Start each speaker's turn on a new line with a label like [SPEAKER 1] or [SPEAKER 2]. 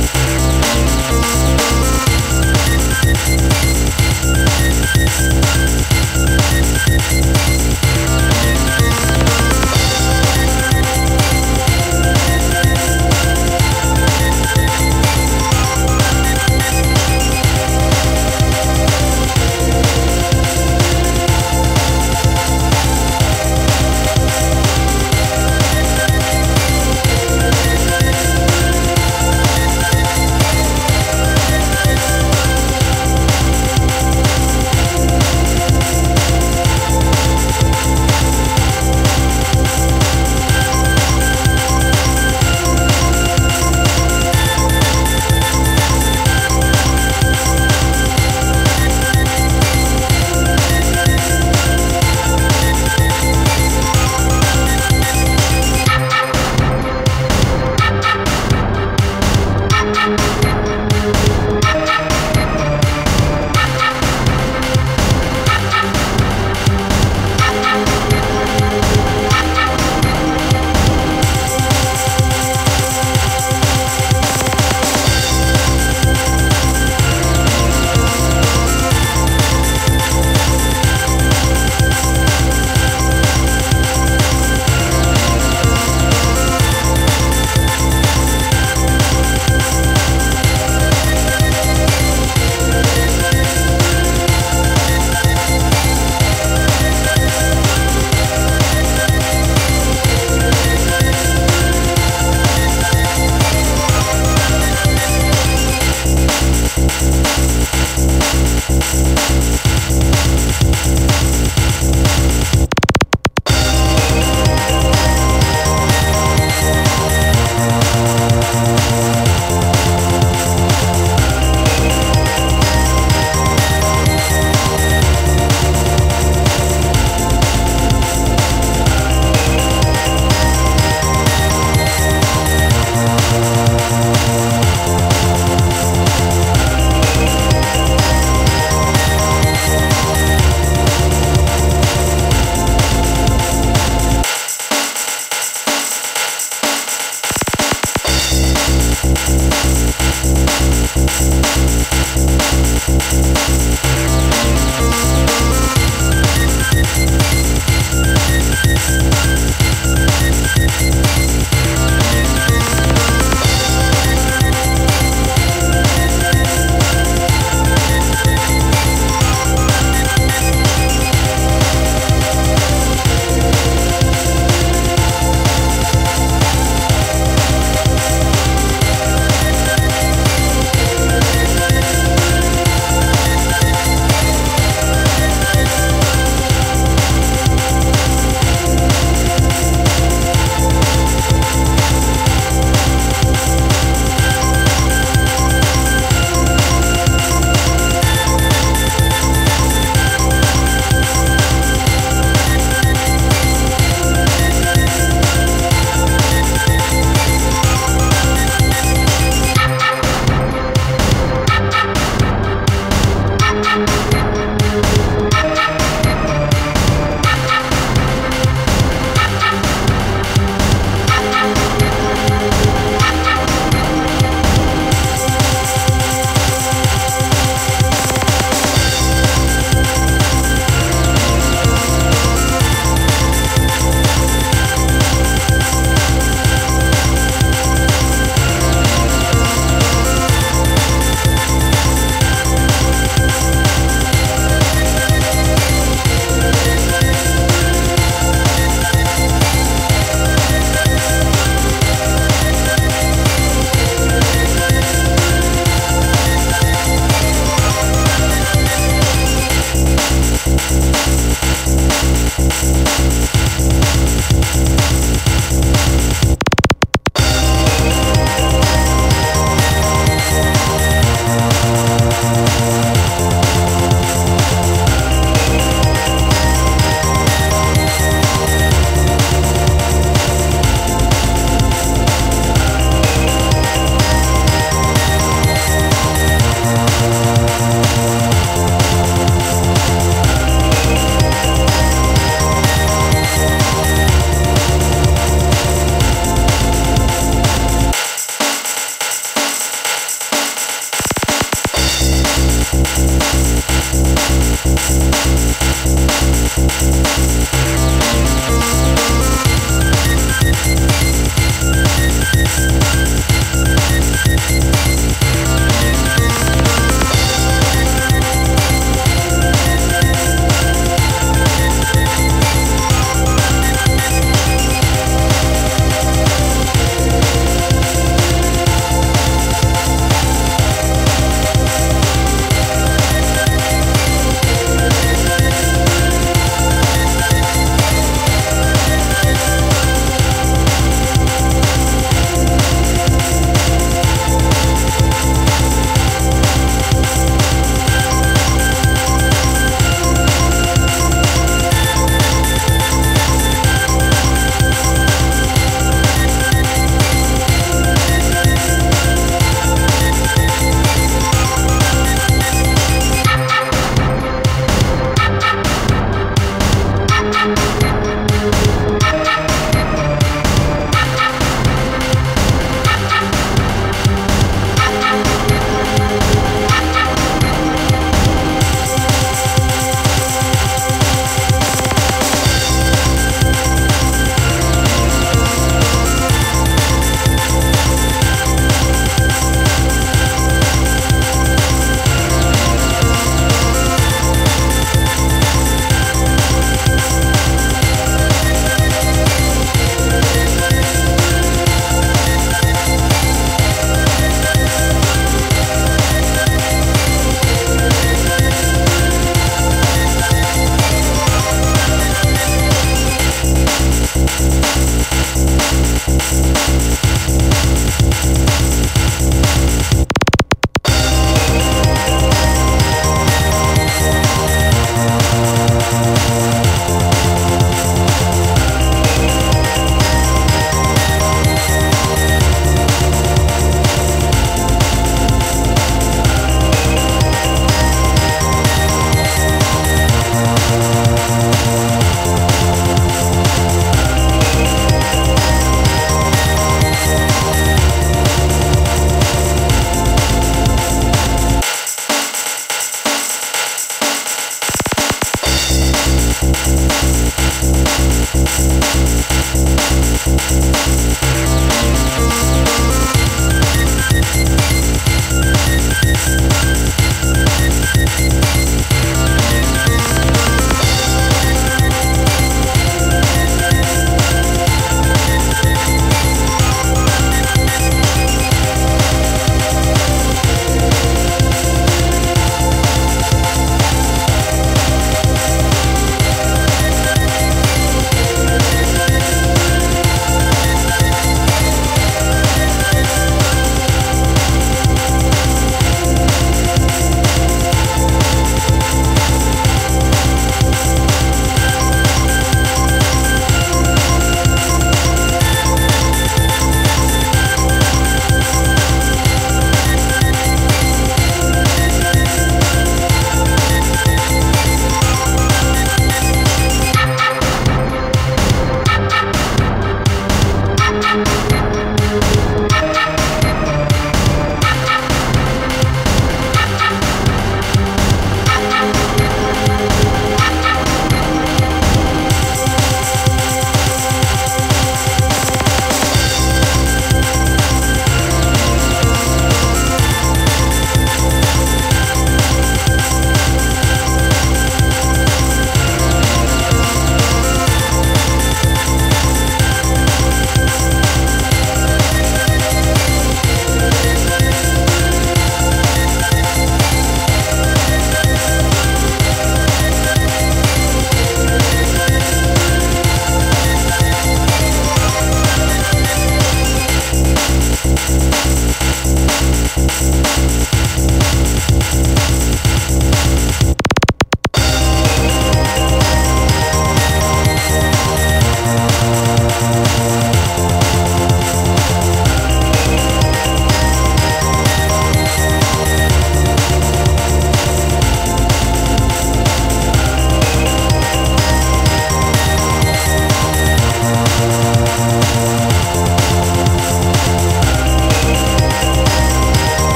[SPEAKER 1] We'll